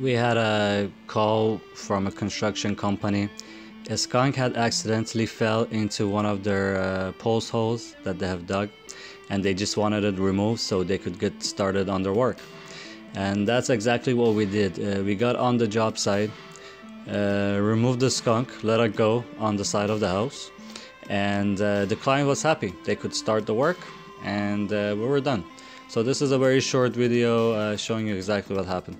We had a call from a construction company. A skunk had accidentally fell into one of their uh, post holes that they have dug and they just wanted it removed so they could get started on their work. And that's exactly what we did. Uh, we got on the job site, uh, removed the skunk, let it go on the side of the house and uh, the client was happy. They could start the work and uh, we were done. So this is a very short video uh, showing you exactly what happened.